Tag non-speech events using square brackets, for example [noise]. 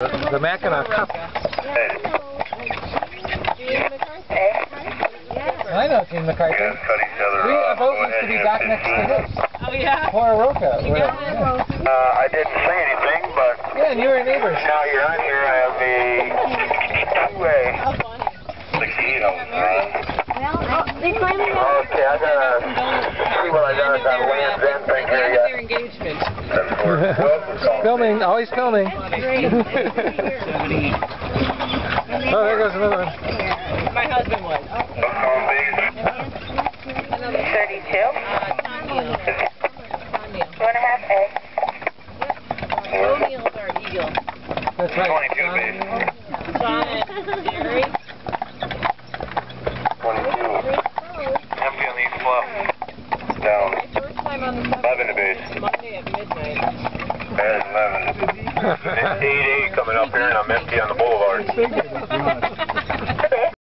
The Mackinac Cup. I know Gene McCarthy. cut each other We off. both Go used to be back next to this. this. Oh, yeah? Pora Roca. Where- yeah. Uh, I didn't say anything, but yeah, and you were neighbors. now you're on here. I have a two-way [laughs] How funny. 68 hole. Well, they finally Okay, I gotta see what I got on Land's End engagement. That's for- well, for something. filming, always filming. [laughs] oh, there goes another one. My husband was. Home 32. uh, Tom Neal. Tom Neal. Two and a half eggs. Joe Neal's our eagle. That's right. 22 base. John and Jerry. 22. Empty on the east bluff. Down. My first time on the subway 11 to base. Monday at midnight. There's 11. 8-8 coming up here, and I'm empty on the boulevard.